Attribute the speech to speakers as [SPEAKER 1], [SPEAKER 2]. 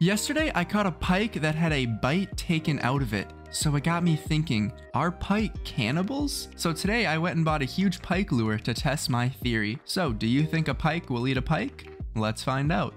[SPEAKER 1] Yesterday, I caught a pike that had a bite taken out of it. So it got me thinking, are pike cannibals? So today I went and bought a huge pike lure to test my theory. So do you think a pike will eat a pike? Let's find out.